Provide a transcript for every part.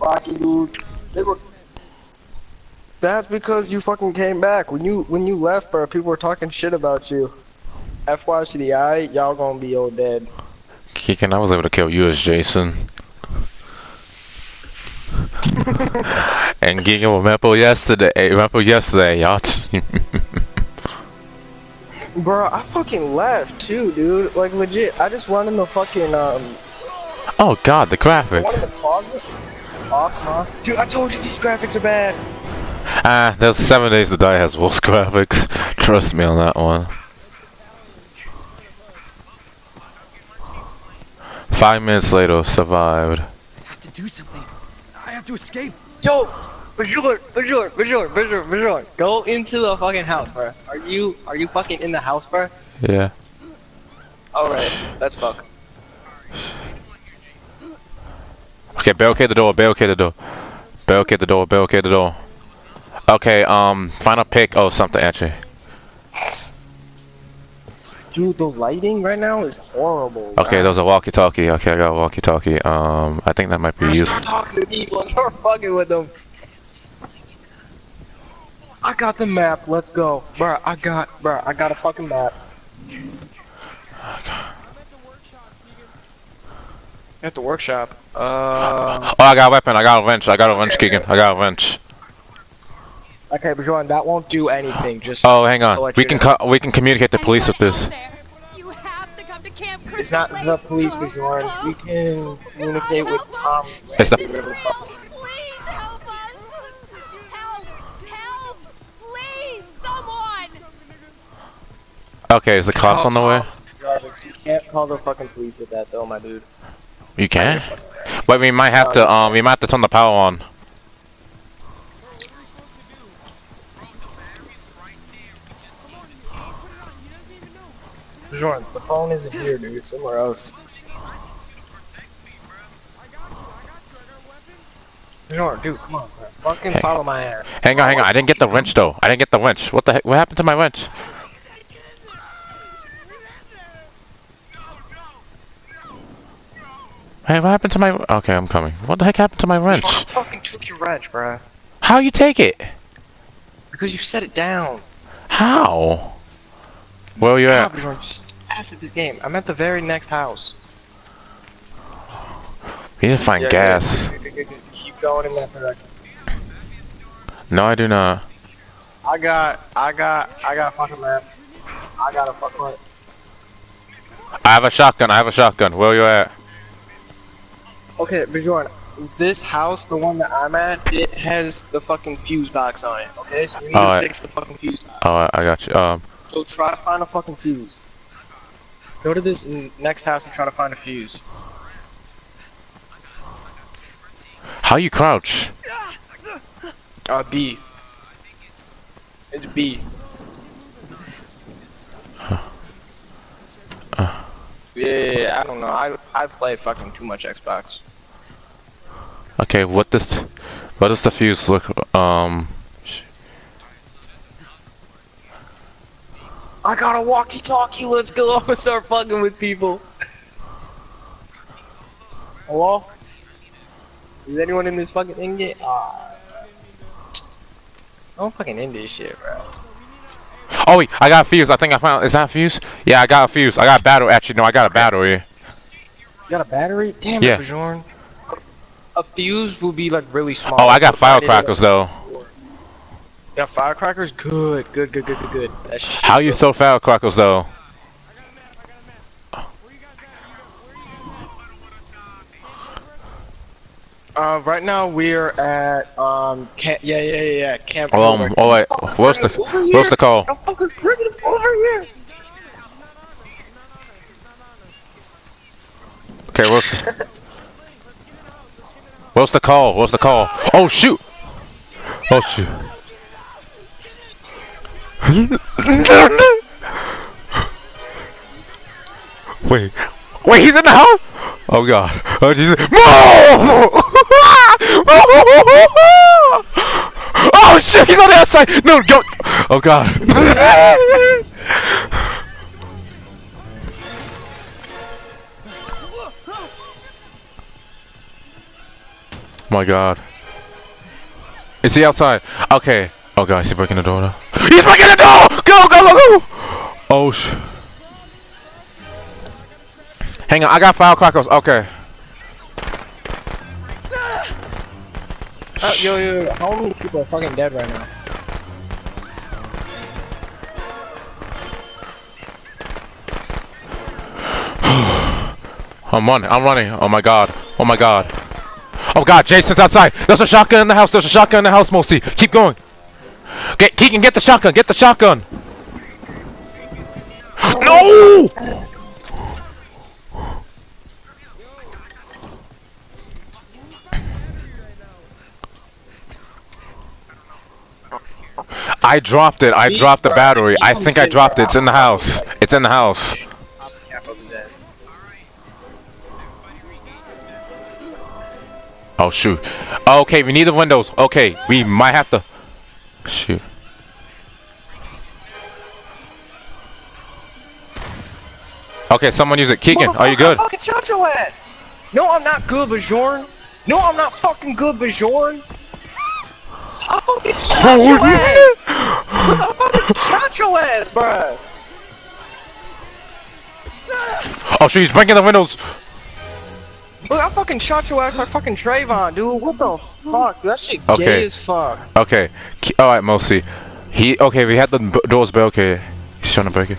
Rocky, dude. They were. That's because you fucking came back. When you when you left, bro, people were talking shit about you. FY to the eye, y'all gonna be all dead. Keegan, I was able to kill you as Jason. and Giga remember yesterday, remember yesterday, y'all. Bro, I fucking left too, dude. Like legit, I just went in the fucking um. oh god, the graphic. One in the closet. Oh, come on. Dude, I told you these graphics are bad. Ah, there's seven days to die has worse graphics. Trust me on that one. Five minutes later, survived. I have to do something. I have to escape. Yo, Bajor, Bajor, Bajor, Bajor, Bajor, go into the fucking house, bro. Are you are you fucking in the house, bro? Yeah. Alright, let's fuck. Okay, barricade the door, barricade the door. Barricade the door, barricade the door. Okay, um, final pick. Oh, something actually. Dude, the lighting right now is horrible. Okay, there's a walkie-talkie. Okay, I got a walkie-talkie. Um, I think that might be used. Start talking to people and start fucking with them. I got the map. Let's go, bro. I got, bro. I got a fucking map. At the workshop. Uh. Oh, I got a weapon. I got a wrench. I got a wrench, Keegan. I got a wrench. Okay, but Jordan, that won't do anything. Just. Oh, hang on. We can we can communicate the police with this. You have to come to Camp It's not the Lake. police, Hello? Jordan. We Hello? can communicate with Tom. It's the- Please help us! Help! Help! Please, someone! Okay, is the cops on the way? Jarvis, you can't call the fucking police with that, though, my dude. You can. But we might have to um we might have to turn the power on. Jordan, the phone isn't here, dude. It's somewhere else. Jordan, dude, come on, bro. Fucking Hey. follow my ass. Hang on, hang on. I didn't get the wrench though. I didn't get the wrench. What the heck? What happened to my wrench? Hey, what happened to my? Okay, I'm coming. What the heck happened to my wrench? I fucking took your wrench, bro. How you take it? Because you set it down. How? Where are you God, at? You're so ass at this game. I'm at the very next house. We need to find Yeah, gas. Keep going in that direction. No, I do not. I got, I got, I got a fucking map. I got a fucking. I have a shotgun. I have a shotgun. Where are you at? Okay, Bjorn, this house, the one that I'm at, it has the fucking fuse box on it. Okay, so we need Alright. to fix the fucking fuse box. Oh, I- I got you. Um, So try to find a fucking fuse. Go to this next house and try to find a fuse. how you crouch? Uh, B. It's B. Yeah, yeah, yeah, I don't know. I I play fucking too much Xbox. Okay, what does what does the fuse look? Um, I got a walkie-talkie. Let's go up and start fucking with people. Hello? Is anyone in this fucking thing yet? Ah. I'm fucking in this shit, bro. oh wait, I got a fuse. I think I found. Is that a fuse? Yeah, I got a fuse. I got a battery. Actually, no, I got a battery. You got a battery? Damn Yeah. it, Bjorn. A fuse will be like really small. Oh, I got firecrackers though. Yeah, firecrackers? Good, good, good, good, good, good. That How you good. throw firecrackers though? Uh, right now we're at um, camp. Yeah, yeah, yeah, yeah. Camp. Um, Over. oh wait, where's the Over where's here. the call? I'm fucking bringing him over here. Okay, where's where's the call? Where's the call? Oh shoot! Oh shoot! wait, wait, he's in the house! Oh god! Oh Jesus! No! Oh shit! He's on the outside! No, go! Oh god! my god. Is he outside? Okay. Oh god, is he breaking the door now? He's breaking the door! Go, go, go, go! Oh sh. Hang on, I got firecrackers. Okay. Uh, yo, yo, yo, how many people are fucking dead right now? I'm running. I'm running. Oh my god. Oh my god. Oh god, Jason's outside. There's a shotgun in the house. There's a shotgun in the house, Mosi. Keep going. Get Keegan, get the shotgun. Get the shotgun. No! I dropped it. I dropped the battery. I think I dropped it. It's in the house. It's in the house. Oh shoot. Okay, we need the windows. Okay, we might have to shoot. Okay, someone use it. Keegan, are you good? I fucking shot your ass! No, I'm not good, Bajorn. No, I'm not fucking good, Bajorn. I fucking shot Oh, your yeah. ass! I fucking shot your ass, bruh! Oh shoot, he's breaking the windows. I fucking shot your ass like fucking Trayvon, dude. What the fuck? That shit gay as fuck. Okay. Ke- All right, Mosi. He okay. We had the doors but Okay, he's trying to break it.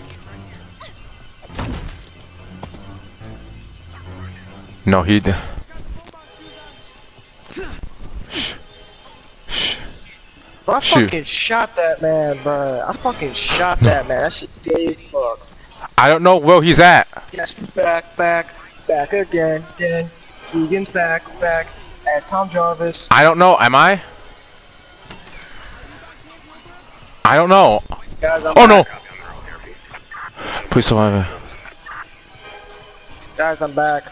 No, he. d- I Shoot. fucking shot that man, bro. I fucking shot that man. That shit gay as fuck. I don't know where he's at. Yes, back, back, back again, again. Keegan's back, back. As Tom Jarvis. I don't know. Am I? I don't know. Guys, Oh no! Please survive. Guys, I'm back.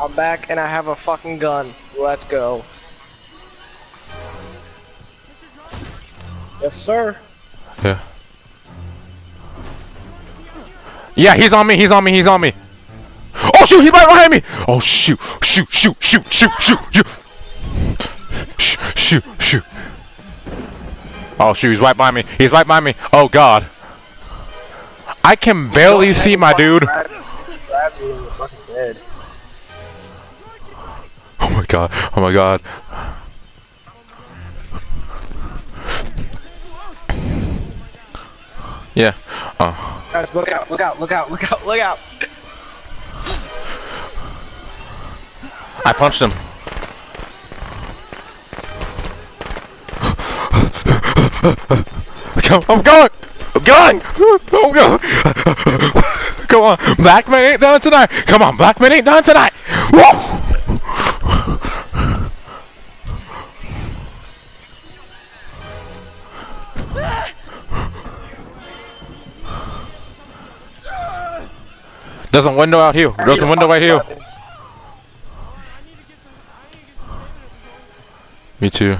I'm back and I have a fucking gun. Let's go. Yes, sir. Yeah. Yeah, he's on me. He's on me. He's on me. Oh shoot, He's right behind me. Oh shoot, shoot, shoot, shoot, shoot, shoot, shoot. Shoot, shoot, shoot. Oh shoot, he's right behind me. He's right behind me. Oh god. I can barely see my dude. Oh my god, oh my god. Yeah. Oh. Guys, look out, look out, look out, look out, look out. I punched him. I'm going! I'm going! I'm going! Come on, Blackman ain't done tonight! Come on, Blackman ain't done tonight! Whoa! There's a window out here. There's a window right here. Me too.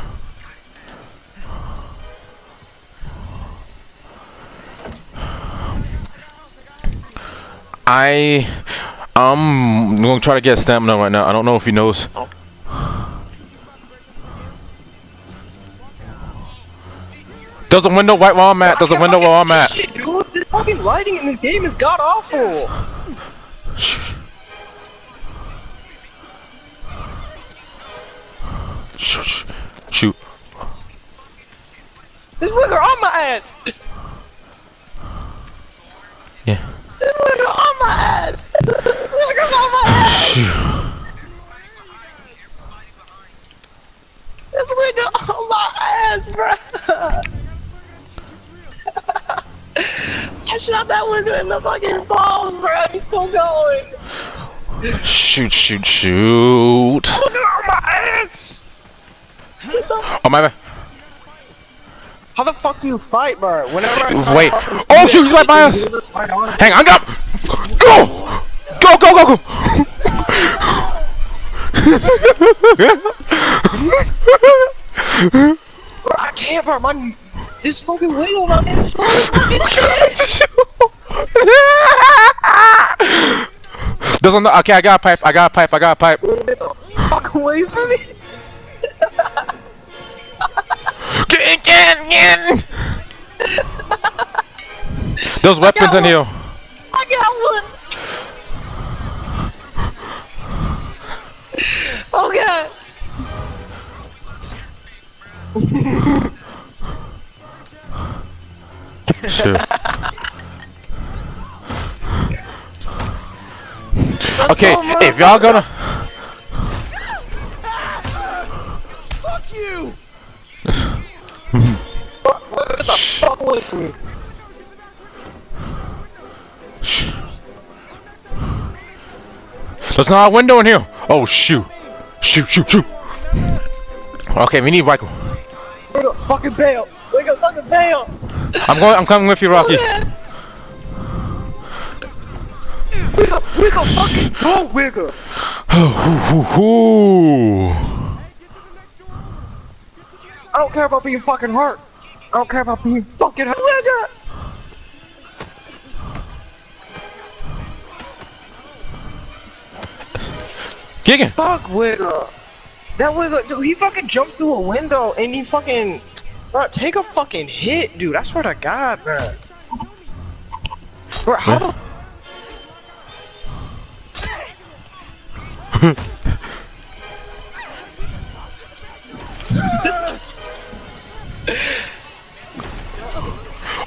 I um, I'm gonna try to get stamina right now. I don't know if he knows. There's a window right where I'm at. There's a window where I'm at. Shit, dude, this fucking lighting in this game is god awful. This nigga on my ass. Yeah. This nigga on my ass. This nigga on my ass. This nigga on my ass, bro. I shot that nigga in the fucking balls, bro. He's still going. Shoot, shoot, shoot. Look at my ass. Oh my bad. How the fuck do you fight, bro? Whenever I Wait. Oh, shoot, he's right by us. you fight on it. Hang on, go! Go! Go, go, go, go! Bro, I can't, bro. My this fucking wheel on this fucking shit. There's another. Okay, I got a pipe. I got a pipe. I got a pipe. The away from me. In, get in, get in. Those weapons in here. I got one. Oh god. Shoot. Okay, if y'all gonna. Fuck you! There's not a window in here. Oh shoot, shoot, shoot, shoot. Okay, we need Michael. We're fucking bail. We're fucking bail. I'm going. I'm coming with you, Rocky. We gonna, we gonna fucking go, Wiggle. Ooh. I don't care about being fucking hurt. I don't care about being fucking hurt. Fuck Wiggle. That Wiggle, dude, he fucking jumps through a window and he fucking, bro, take a fucking hit, dude. I swear to God, bro. Bro, how the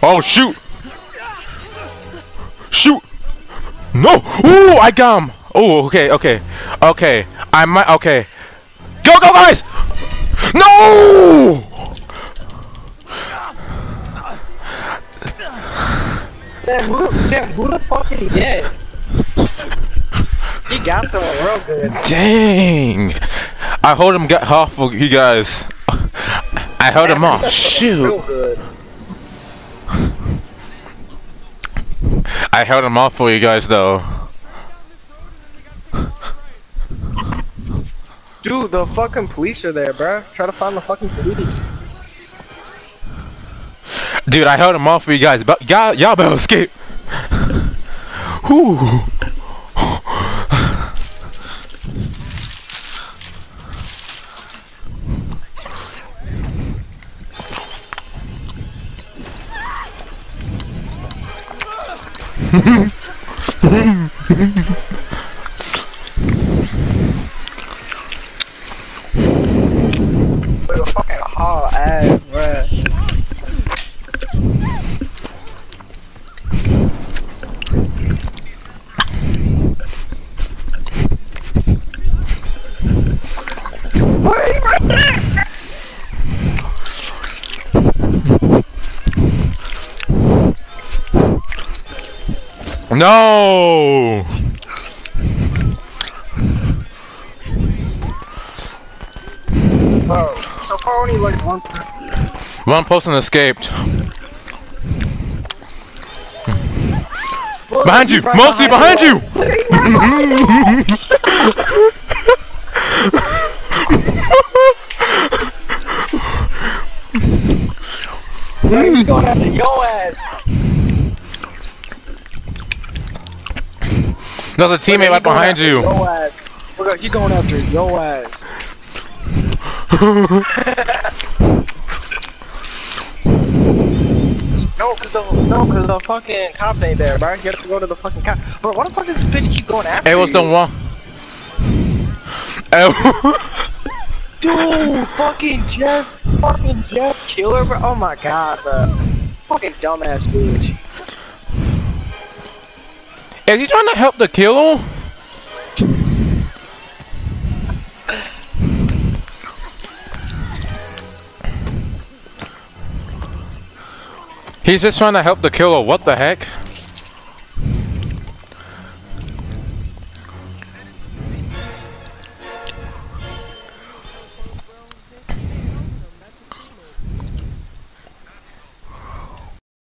Oh shoot. Shoot. No. Ooh, I got him. Oh, okay, okay, okay. I might. Okay. Go, go, guys. No. Damn, who, damn, who the fuck did he get? He got someone real good. Dang. I hold him off for you guys. I held him off. Shoot. I held him off for you guys though. Dude, the fucking police are there, bro. Try to find the fucking police. Dude, I held him off for you guys, but y'all, y'all better escape. Whew. With a fucking hard ass, bruh. Wait, right there! No. Bro, so far only like one. One person escaped. Behind you! Right Mostly behind you! He's going after your ass. There's a teammate right behind you. Your ass. We're gonna, he going after your ass. no, cause the no, cause the fucking cops ain't there, bro. You have to go to the fucking cop. Bro, why the fuck does this bitch keep going after It was you? the one. Oh. Dude, fucking Jeff, fucking Jeff Killer, bro. Oh my god, bro. Fucking dumbass bitch. Is he trying to help the killer? He's just trying to help the killer. What the heck?